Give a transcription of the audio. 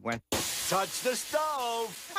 went. Touch the stove.